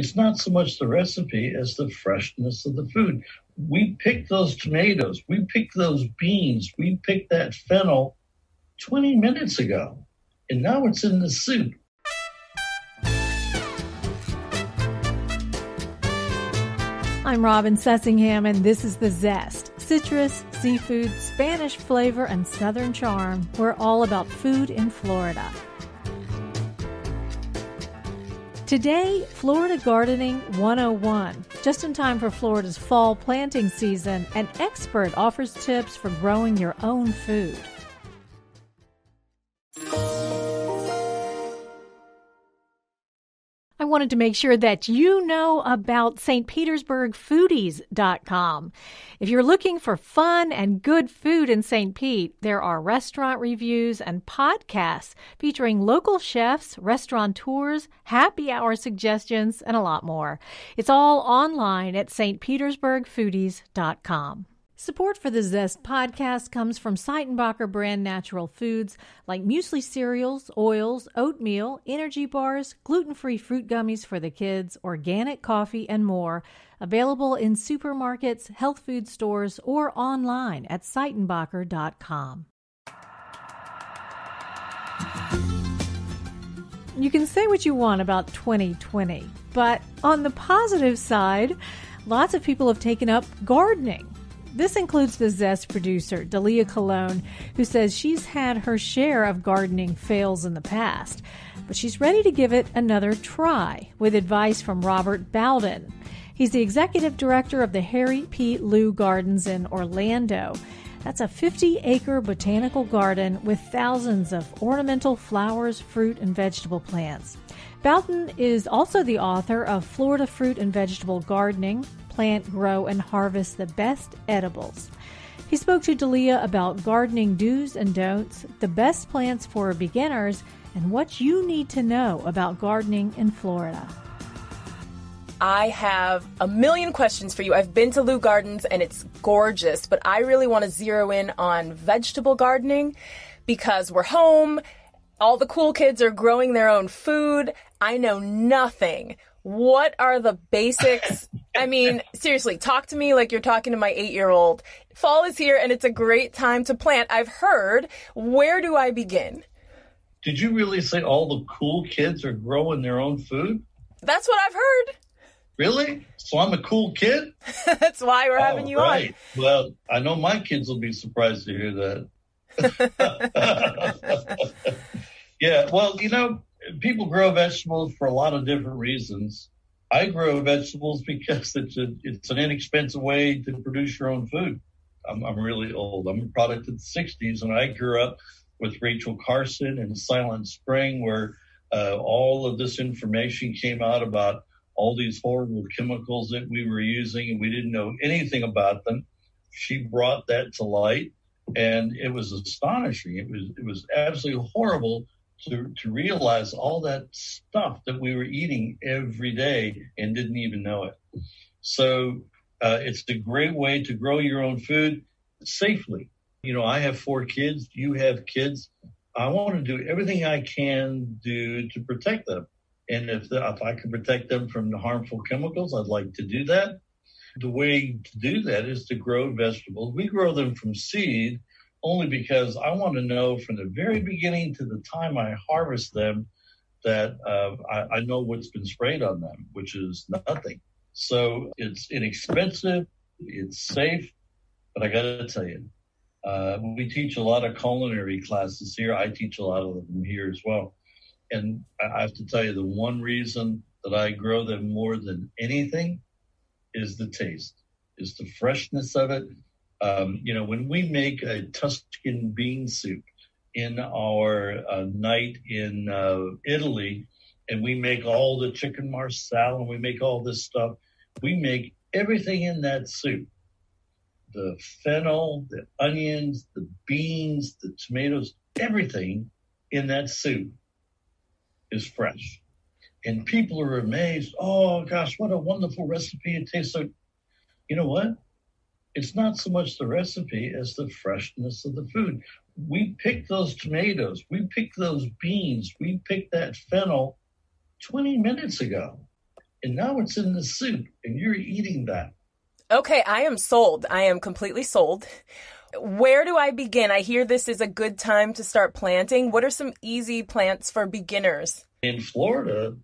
it's not so much the recipe as the freshness of the food. We picked those tomatoes, we picked those beans, we picked that fennel 20 minutes ago, and now it's in the soup. I'm Robin Sussingham, and this is The Zest. Citrus, seafood, Spanish flavor, and southern charm. We're all about food in Florida. Today, Florida Gardening 101. Just in time for Florida's fall planting season, an expert offers tips for growing your own food. Wanted to make sure that you know about stpetersburgfoodies.com. If you're looking for fun and good food in St. Pete, there are restaurant reviews and podcasts featuring local chefs, restaurateurs, happy hour suggestions, and a lot more. It's all online at stpetersburgfoodies.com. Support for the Zest podcast comes from Seitenbacher brand natural foods like muesli cereals, oils, oatmeal, energy bars, gluten free fruit gummies for the kids, organic coffee, and more. Available in supermarkets, health food stores, or online at Seitenbacher.com. You can say what you want about 2020, but on the positive side, lots of people have taken up gardening. This includes the Zest producer, Dalia Colon, who says she's had her share of gardening fails in the past, but she's ready to give it another try with advice from Robert Bowden. He's the executive director of the Harry P. Leu Gardens in Orlando. That's a 50 acre botanical garden with thousands of ornamental flowers, fruit, and vegetable plants. Bowden is also the author of Florida Fruit and Vegetable Gardening, plant, grow, and harvest the best edibles. He spoke to Dalia about gardening do's and don'ts, the best plants for beginners, and what you need to know about gardening in Florida. I have a million questions for you. I've been to Leu Gardens and it's gorgeous, but I really want to zero in on vegetable gardening because we're home. All the cool kids are growing their own food. I know nothing what are the basics? I mean, seriously, talk to me like you're talking to my eight year old. Fall is here and it's a great time to plant. I've heard. Where do I begin? Did you really say all the cool kids are growing their own food? That's what I've heard. Really? So I'm a cool kid? That's why we're having you right. on. Well, I know my kids will be surprised to hear that. yeah, well, you know, people grow vegetables for a lot of different reasons. I grow vegetables because it's a, it's an inexpensive way to produce your own food. I'm, I'm really old. I'm a product of the 60s, and I grew up with Rachel Carson and Silent Spring, where uh, all of this information came out about all these horrible chemicals that we were using, and we didn't know anything about them. She brought that to light, and it was astonishing. It was it was absolutely horrible to, to realize all that stuff that we were eating every day and didn't even know it. So uh, it's a great way to grow your own food safely. You know, I have four kids. You have kids. I want to do everything I can do to protect them. And if, the, if I can protect them from the harmful chemicals, I'd like to do that. The way to do that is to grow vegetables. We grow them from seed only because I want to know from the very beginning to the time I harvest them that uh, I, I, know what's been sprayed on them, which is nothing. So it's inexpensive, it's safe, but I got to tell you, uh, we teach a lot of culinary classes here. I teach a lot of them here as well. And I have to tell you, the one reason that I grow them more than anything is the taste, is the freshness of it um, you know, when we make a Tuscan bean soup in our uh, night in uh, Italy, and we make all the chicken marsala and we make all this stuff, we make everything in that soup the fennel, the onions, the beans, the tomatoes, everything in that soup is fresh. And people are amazed. Oh gosh, what a wonderful recipe. It tastes so. You know what? It's not so much the recipe as the freshness of the food. We picked those tomatoes, we picked those beans, we picked that fennel 20 minutes ago. and now it's in the soup, and you're eating that. Okay, I am sold. I am completely sold. Where do I begin? I hear this is a good time to start planting. What are some easy plants for beginners? In Florida,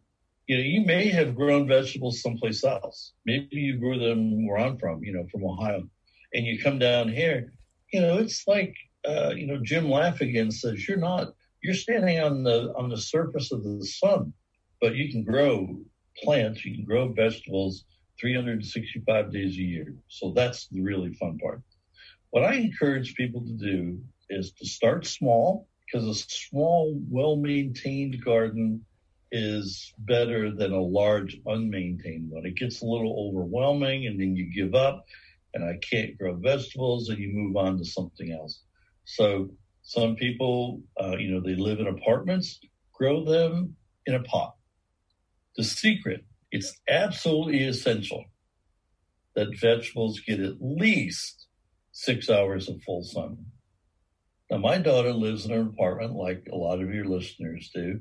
you know, you may have grown vegetables someplace else. Maybe you grew them where I'm from, you know, from Ohio, and you come down here. You know, it's like uh, you know, Jim Gaffigan says you're not you're standing on the on the surface of the sun, but you can grow plants, you can grow vegetables 365 days a year. So that's the really fun part. What I encourage people to do is to start small because a small, well maintained garden is better than a large, unmaintained one. It gets a little overwhelming and then you give up and I can't grow vegetables and you move on to something else. So some people, uh, you know, they live in apartments, grow them in a pot. The secret, it's absolutely essential that vegetables get at least six hours of full sun. Now, my daughter lives in an apartment like a lot of your listeners do.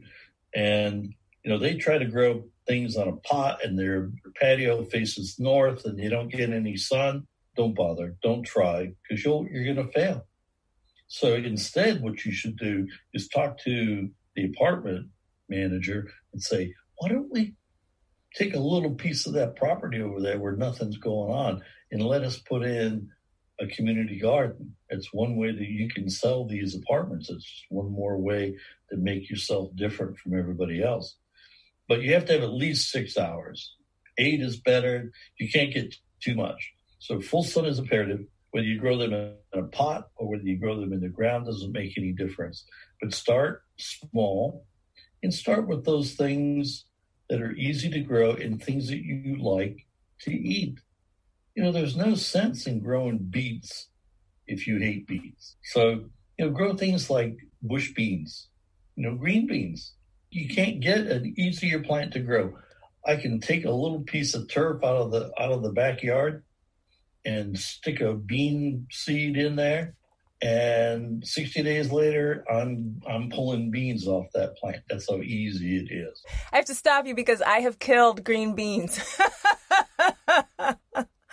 And, you know, they try to grow things on a pot and their patio faces north and they don't get any sun. Don't bother. Don't try because you'll, you're going to fail. So instead, what you should do is talk to the apartment manager and say, why don't we take a little piece of that property over there where nothing's going on and let us put in a community garden. It's one way that you can sell these apartments. It's one more way to make yourself different from everybody else. But you have to have at least six hours. Eight is better. You can't get too much. So full sun is imperative. Whether you grow them in a pot or whether you grow them in the ground doesn't make any difference. But start small and start with those things that are easy to grow and things that you like to eat. You know, there's no sense in growing beets if you hate beets. So, you know, grow things like bush beans, you know, green beans. You can't get an easier plant to grow. I can take a little piece of turf out of the out of the backyard and stick a bean seed in there and 60 days later i'm i'm pulling beans off that plant. That's how easy it is. I have to stop you because i have killed green beans.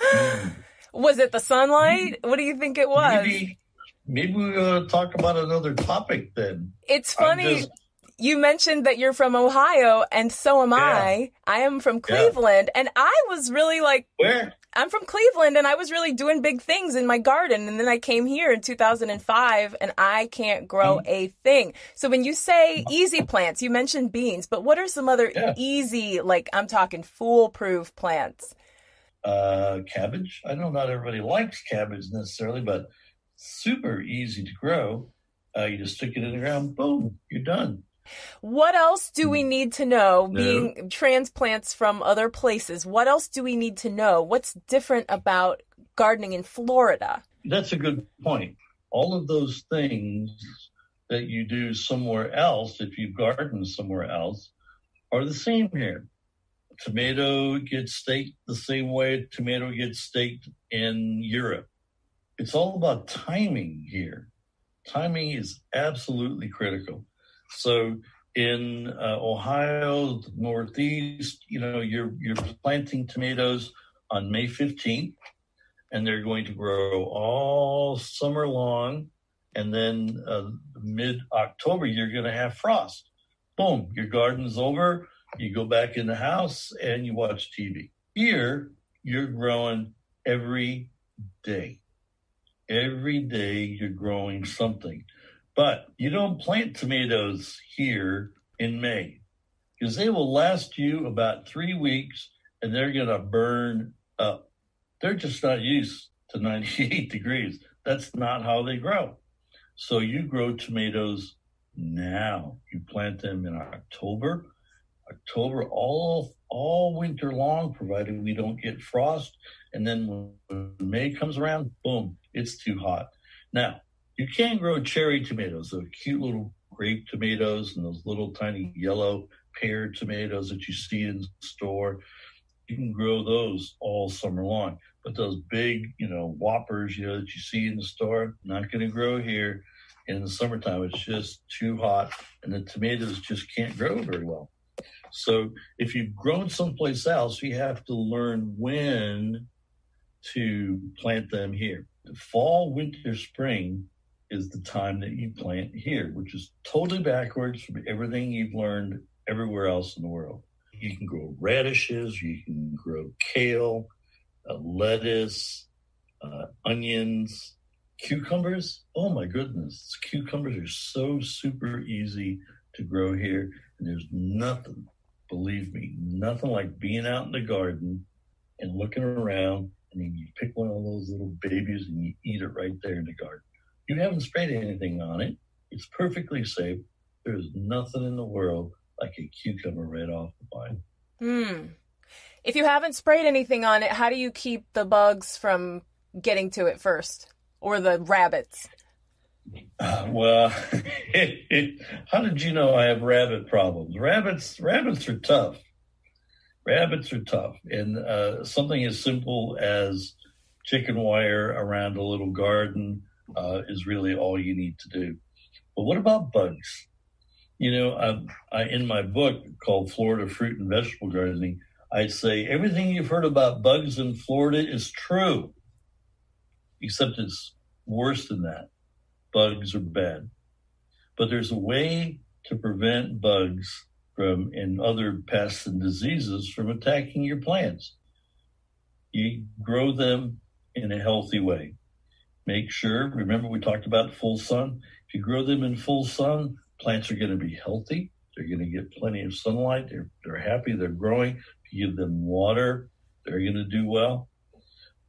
Mm. was it the sunlight? What do you think it was? Maybe, maybe we going to talk about another topic then. It's funny just... you mentioned that you're from ohio and so am yeah. i. I am from cleveland yeah. and i was really like where I'm from Cleveland and I was really doing big things in my garden. And then I came here in 2005 and I can't grow mm. a thing. So when you say easy plants, you mentioned beans, but what are some other yeah. easy, like I'm talking foolproof plants? Uh, cabbage. I know not everybody likes cabbage necessarily, but super easy to grow. Uh, you just stick it in the ground, boom, you're done. What else do we hmm. need to know being transplants from other places? What else do we need to know? What's different about gardening in Florida? That's a good point. All of those things that you do somewhere else, if you garden somewhere else, are the same here. Tomato gets staked the same way tomato gets staked in Europe. It's all about timing here. Timing is absolutely critical. So in uh, Ohio, the Northeast, you know, you're you're planting tomatoes on May 15th, and they're going to grow all summer long, and then uh, mid October you're going to have frost. Boom, your garden's over. You go back in the house and you watch TV. Here, you're growing every day. Every day you're growing something. But you don't plant tomatoes here in May because they will last you about three weeks and they're going to burn up. They're just not used to 98 degrees. That's not how they grow. So you grow tomatoes now. You plant them in October, October all all winter long, provided we don't get frost. And then when May comes around, boom, it's too hot. Now you can grow cherry tomatoes, those cute little grape tomatoes and those little tiny yellow pear tomatoes that you see in the store. You can grow those all summer long. But those big, you know, whoppers, you know, that you see in the store, not going to grow here. In the summertime, it's just too hot, and the tomatoes just can't grow very well. So if you've grown someplace else, you have to learn when to plant them here. The fall, winter, spring is the time that you plant here, which is totally backwards from everything you've learned everywhere else in the world. You can grow radishes, you can grow kale, uh, lettuce, uh, onions, cucumbers. Oh my goodness, cucumbers are so super easy to grow here. And there's nothing, believe me, nothing like being out in the garden and looking around and then you pick one of those little babies and you eat it right there in the garden. You haven't sprayed anything on it. It's perfectly safe. There's nothing in the world like a cucumber right off the vine. Hmm. If you haven't sprayed anything on it, how do you keep the bugs from getting to it first or the rabbits? Uh, well, how did you know I have rabbit problems? Rabbits, rabbits are tough. Rabbits are tough, and uh, something as simple as chicken wire around a little garden uh, is really all you need to do. But what about bugs? You know, I, I, in my book called Florida Fruit and Vegetable Gardening, I say everything you've heard about bugs in Florida is true, except it's worse than that. Bugs are bad. But there's a way to prevent bugs from and other pests and diseases from attacking your plants. You grow them in a healthy way. Make sure, remember we talked about full sun. If you grow them in full sun, plants are going to be healthy. They're going to get plenty of sunlight. They're, they're happy. They're growing. If you give them water, they're going to do well.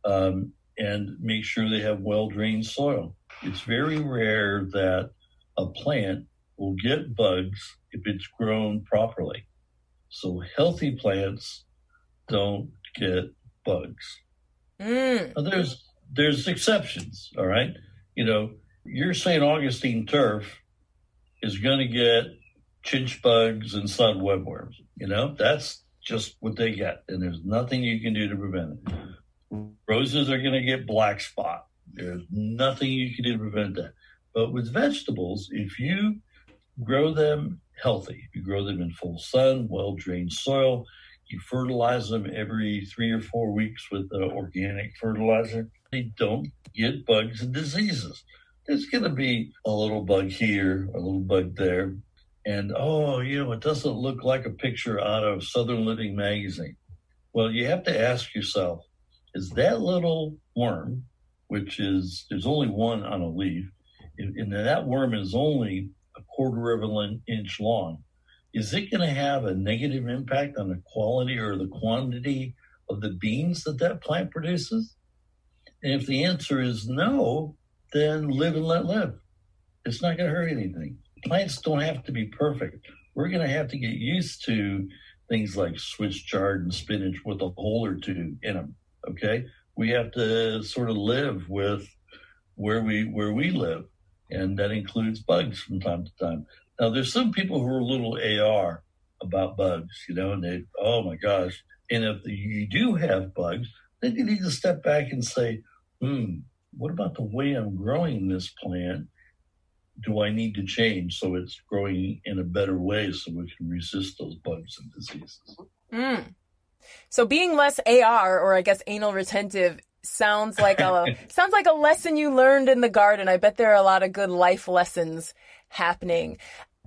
Um, and make sure they have well drained soil. It's very rare that a plant will get bugs if it's grown properly. So healthy plants don't get bugs. Mm. Now, there's there's exceptions, all right. You know, your St. Augustine turf is going to get chinch bugs and sod webworms. You know, that's just what they get, and there's nothing you can do to prevent it. Roses are going to get black spot. There's nothing you can do to prevent that. But with vegetables, if you grow them healthy. You grow them in full sun, well drained soil. You fertilize them every three or four weeks with uh, organic fertilizer. They don't get bugs and diseases. There's going to be a little bug here, a little bug there. And oh, you know, it doesn't look like a picture out of Southern Living magazine. Well, you have to ask yourself is that little worm, which is, there's only one on a leaf, and that worm is only a quarter of an inch long, is it going to have a negative impact on the quality or the quantity of the beans that that plant produces? And if the answer is no, then live and let live. It's not going to hurt anything. Plants don't have to be perfect. We're going to have to get used to things like Swiss chard and spinach with a hole or two in them. Okay, we have to sort of live with where we where we live and that includes bugs from time to time. Now, there's some people who are a little AR about bugs, you know, and they, oh my gosh. And if you do have bugs, then you need to step back and say, hmm, what about the way I'm growing this plant? Do I need to change so it's growing in a better way so we can resist those bugs and diseases? Mm. So being less AR, or I guess anal retentive, sounds like a sounds like a lesson you learned in the garden. I bet there are a lot of good life lessons happening.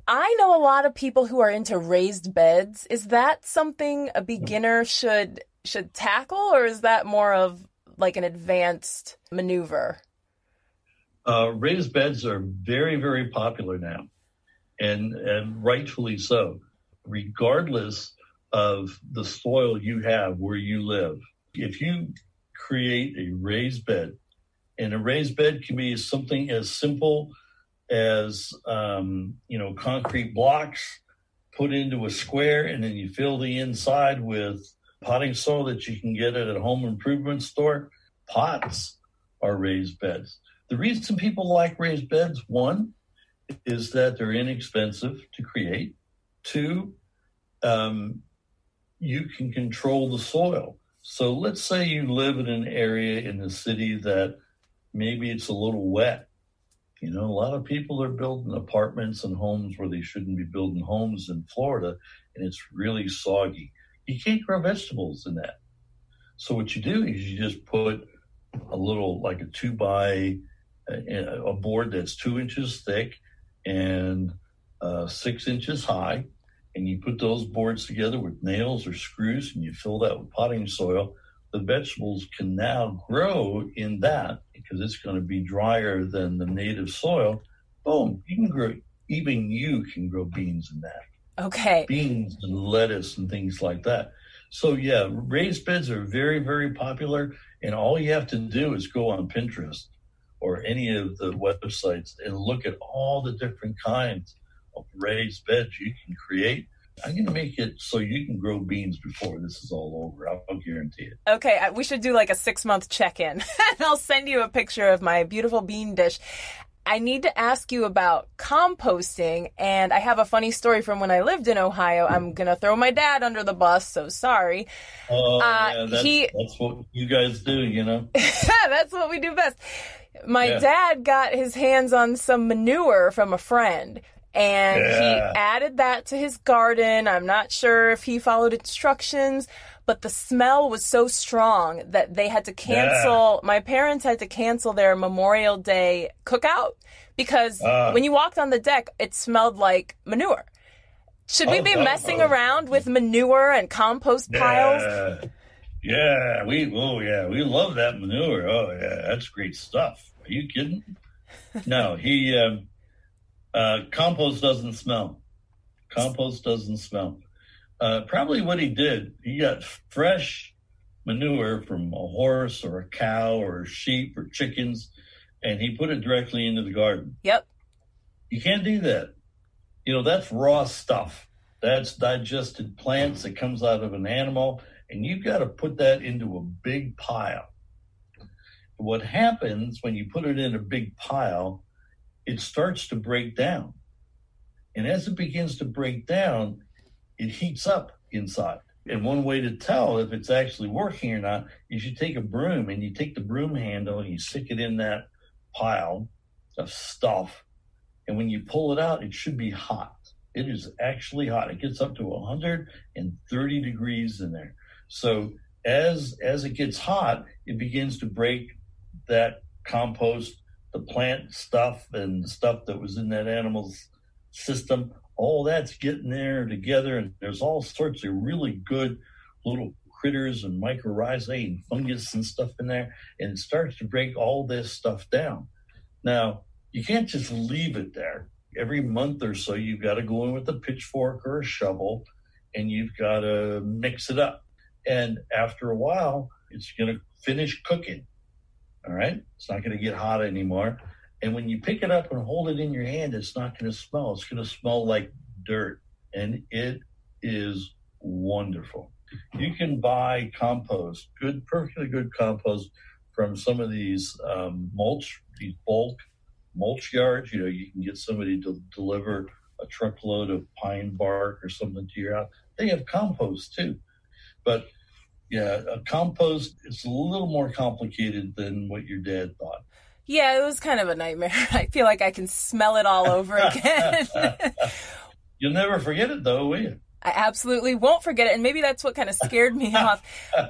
I know a lot of people who are into raised beds. Is that something a beginner should should tackle or is that more of like an advanced maneuver? Uh, raised beds are very, very popular now, and and rightfully so, regardless of the soil you have where you live. If you create a raised bed. And a raised bed can be something as simple as, um, you know, concrete blocks put into a square and then you fill the inside with potting soil that you can get at a home improvement store. Pots are raised beds. The reason people like raised beds, one, is that they're inexpensive to create. Two, um, you can control the soil. So let's say you live in an area in the city that maybe it's a little wet. You know, a lot of people are building apartments and homes where they shouldn't be building homes in Florida, and it's really soggy. You can't grow vegetables in that. So what you do is you just put a little, like a two by a, a board that's two inches thick and uh, six inches high, and you put those boards together with nails or screws, and you fill that with potting soil. The vegetables can now grow in that because it's going to be drier than the native soil. Boom, you can grow. Even you can grow beans in that. Okay. Beans and lettuce and things like that. So yeah, raised beds are very, very popular. And all you have to do is go on Pinterest or any of the websites and look at all the different kinds of raised beds you can create. I'm going to make it so you can grow beans before this is all over. I'll, I'll guarantee it. Okay, we should do like a six month check in. and I'll send you a picture of my beautiful bean dish. I need to ask you about composting, and I have a funny story from when I lived in Ohio. I'm gonna throw my dad under the bus, so sorry. Oh, uh, yeah, that's, he, that's what you guys do, you know. that's what we do best. My yeah. dad got his hands on some manure from a friend, and yeah. he added that to his garden. I'm not sure if he followed instructions, but the smell was so strong that they had to cancel yeah. my parents had to cancel their Memorial Day cookout because uh, when you walked on the deck it smelled like manure. Should we oh, be oh, messing oh, around with manure and compost piles? Yeah. yeah, we oh yeah, we love that manure. Oh yeah, that's great stuff. Are you kidding? no, he um, uh, compost doesn't smell. Compost doesn't smell. Uh, probably what he did, he got fresh manure from a horse or a cow or a sheep or chickens, and he put it directly into the garden. Yep. You can't do that. You know, that's raw stuff. That's digested plants that comes out of an animal, and you've got to put that into a big pile. What happens when you put it in a big pile it starts to break down. And as it begins to break down, it heats up inside. And one way to tell if it's actually working or not is you take a broom and you take the broom handle and you stick it in that pile of stuff. And when you pull it out, it should be hot. It is actually hot. It gets up to 130 degrees in there. So as as it gets hot, it begins to break that compost the plant stuff and stuff that was in that animal's system, all that's getting there together. And there's all sorts of really good little critters and mycorrhizae and fungus and stuff in there. And it starts to break all this stuff down. Now, you can't just leave it there. Every month or so, you've got to go in with a pitchfork or a shovel and you've got to mix it up. And after a while, it's going to finish cooking. All right. It's not going to get hot anymore. And when you pick it up and hold it in your hand, it's not going to smell. It's going to smell like dirt. And it is wonderful. You can buy compost, good, perfectly good compost from some of these um, mulch, these bulk mulch yards. You know, you can get somebody to deliver a truckload of pine bark or something to your house. They have compost too. But yeah, a compost is a little more complicated than what your dad thought. Yeah, it was kind of a nightmare. I feel like I can smell it all over again. You'll never forget it though, will you? I absolutely won't forget it. And maybe that's what kind of scared me off.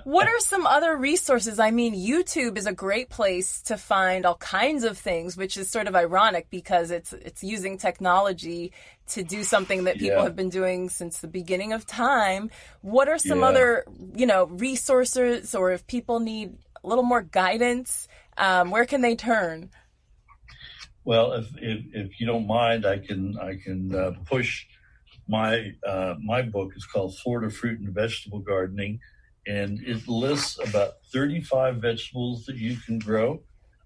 What are some other resources? I mean, YouTube is a great place to find all kinds of things, which is sort of ironic because it's it's using technology to do something that people yeah. have been doing since the beginning of time. What are some yeah. other, you know, resources or if people need a little more guidance, um, where can they turn? Well, if, if, if you don't mind, I can I can uh, push my uh, my book is called Florida Fruit and Vegetable Gardening, and it lists about 35 vegetables that you can grow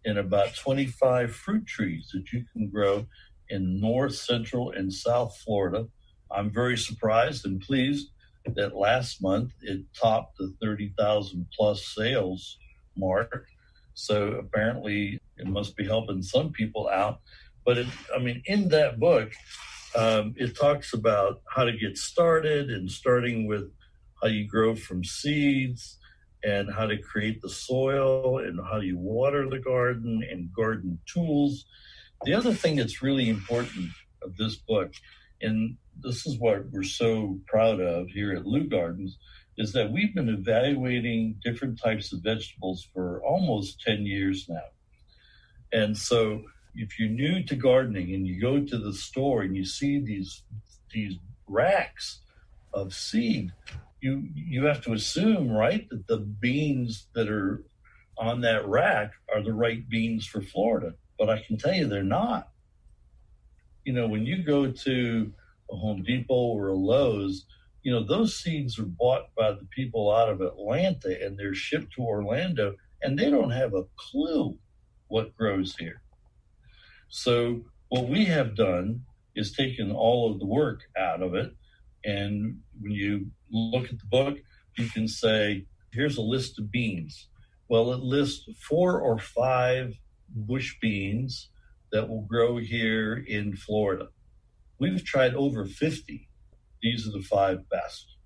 and about 25 fruit trees that you can grow in North, Central, and South Florida. I'm very surprised and pleased that last month it topped the 30,000 plus sales mark. So apparently it must be helping some people out. But it, I mean, in that book, um, it talks about how to get started and starting with how you grow from seeds and how to create the soil and how you water the garden and garden tools. The other thing that's really important of this book, and this is what we're so proud of here at Leu Gardens, is that we've been evaluating different types of vegetables for almost 10 years now. And so if you're new to gardening and you go to the store and you see these these racks of seed, you you have to assume, right, that the beans that are on that rack are the right beans for Florida. But I can tell you they're not. You know, when you go to a Home Depot or a Lowe's, you know, those seeds are bought by the people out of Atlanta and they're shipped to Orlando and they don't have a clue what grows here. So what we have done is taken all of the work out of it. And when you look at the book, you can say, here's a list of beans. Well, it lists four or five bush beans that will grow here in Florida. We've tried over 50 these are the five best.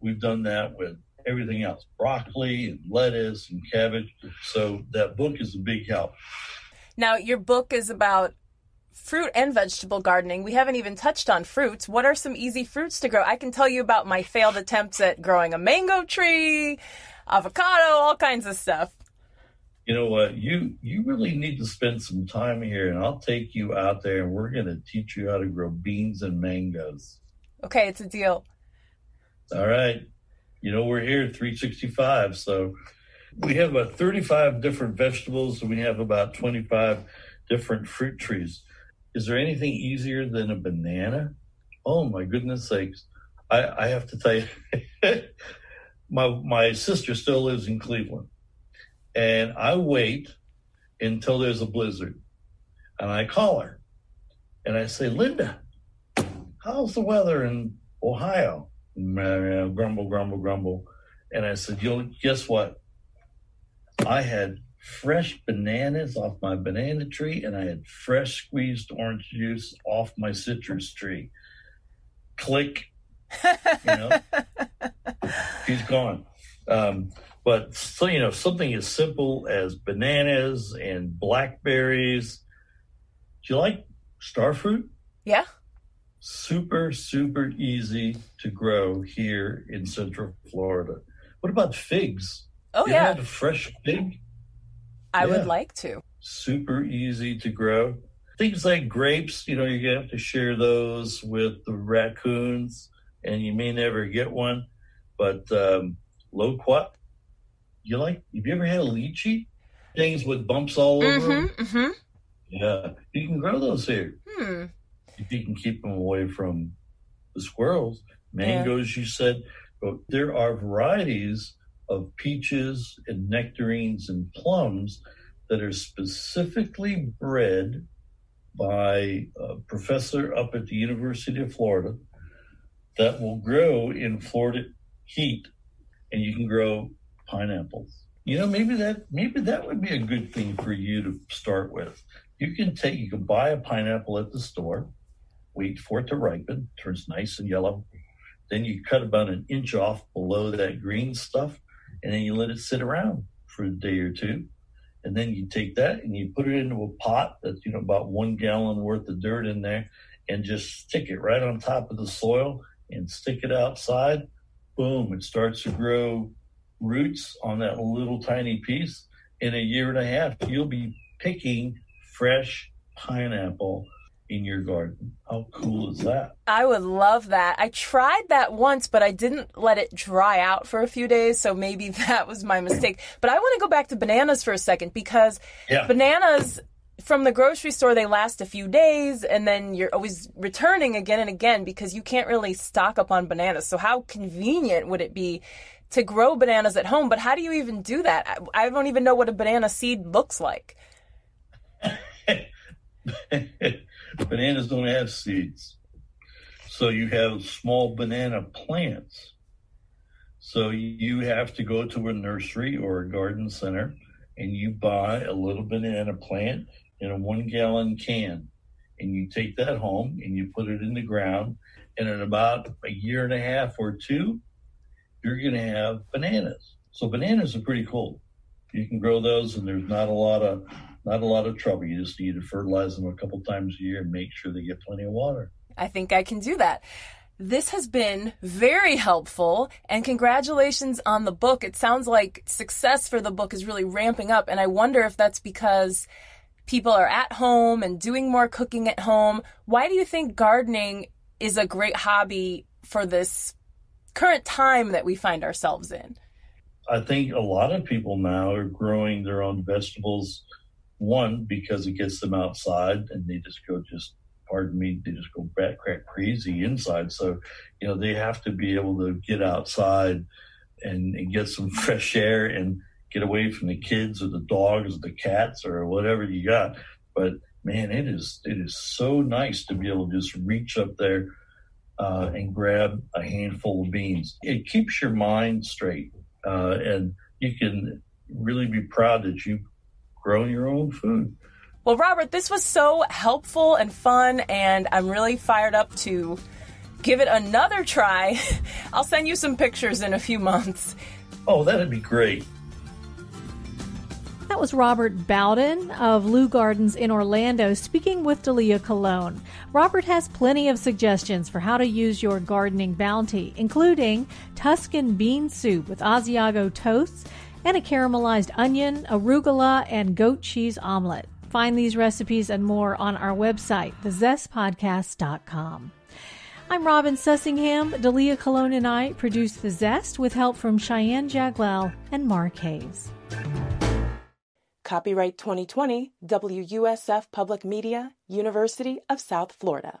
We've done that with everything else broccoli and lettuce and cabbage. So that book is a big help. Now, your book is about fruit and vegetable gardening. We haven't even touched on fruits. What are some easy fruits to grow? I can tell you about my failed attempts at growing a mango tree, avocado, all kinds of stuff. You know what? You you really need to spend some time here and I'll take you out there and we're going to teach you how to grow beans and mangoes. Okay, it's a deal. All right. You know, we're here 365. So we have about 35 different vegetables and we have about 25 different fruit trees. Is there anything easier than a banana? Oh my goodness sakes. I, I have to tell you, my my sister still lives in Cleveland. And I wait until there's a blizzard. And I call her and I say, Linda, how's the weather in Ohio? grumble, grumble, grumble. And I said, You'll guess what? I had fresh bananas off my banana tree and I had fresh squeezed orange juice off my citrus tree. Click. You know, he's gone. Um, but so, you know, something as simple as bananas and blackberries. Do you like star fruit? Yeah super, super easy to grow here in Central Florida. What about figs? Oh, you yeah. a fresh fig? I yeah. would like to. Super easy to grow. Things like grapes, you know, you're to have to share those with the raccoons, and you may never get one. But um, loquat, you like, have you ever had a lychee? Things with bumps all over mm-hmm, Mm-hmm. Yeah, you can grow those here. Hmm if you can keep them away from the squirrels. Mangoes, yeah. you said, but there are varieties of peaches and nectarines and plums that are specifically bred by a professor up at the University of Florida that will grow in Florida heat, and you can grow pineapples. You know, maybe that maybe that would be a good thing for you to start with. You can take you can buy a pineapple at the store wait for it to ripen, turns nice and yellow. Then you cut about an inch off below that green stuff, and then you let it sit around for a day or two. And then you take that and you put it into a pot that's, you know, about one gallon worth of dirt in there and just stick it right on top of the soil and stick it outside. Boom, it starts to grow roots on that little tiny piece. In a year and a half, you'll be picking fresh pineapple in your garden. How cool is that? I would love that. I tried that once, but I didn't let it dry out for a few days, so maybe that was my mistake. But I want to go back to bananas for a second because yeah. bananas from the grocery store they last a few days and then you're always returning again and again because you can't really stock up on bananas. So how convenient would it be to grow bananas at home? But how do you even do that? I don't even know what a banana seed looks like. Bananas don't have seeds. So you have small banana plants. So you have to go to a nursery or a garden center and you buy a little banana plant in a one gallon can. And you take that home and you put it in the ground. And in about a year and a half or two, you're going to have bananas. So bananas are pretty cool. You can grow those and there's not a lot of not a lot of trouble. You just need to fertilize them a couple times a year and make sure they get plenty of water. I think I can do that. This has been very helpful and congratulations on the book. It sounds like success for the book is really ramping up and I wonder if that's because people are at home and doing more cooking at home. Why do you think gardening is a great hobby for this current time that we find ourselves in? I think a lot of people now are growing their own vegetables. One, because it gets them outside and they just go just pardon me, they just go bat crap crazy inside. So, you know, they have to be able to get outside and, and get some fresh air and get away from the kids or the dogs or the cats or whatever you got. But man, it is it is so nice to be able to just reach up there uh, and grab a handful of beans. It keeps your mind straight, uh, and you can really be proud that you've grown your own food. Well, Robert, this was so helpful and fun, and I'm really fired up to give it another try. I'll send you some pictures in a few months. Oh, that'd be great. That was Robert Bowden of Leu Gardens in Orlando speaking with Dalia Colon. Robert has plenty of suggestions for how to use your gardening bounty, including Tuscan bean soup with Asiago toasts and a caramelized onion, arugula, and goat cheese omelet. Find these recipes and more on our website, thezestpodcast.com. I'm Robin Sussingham. Dalia Colon and I produce The Zest with help from Cheyenne Jaglel and Mark Hayes. Copyright 2020, WUSF Public Media, University of South Florida.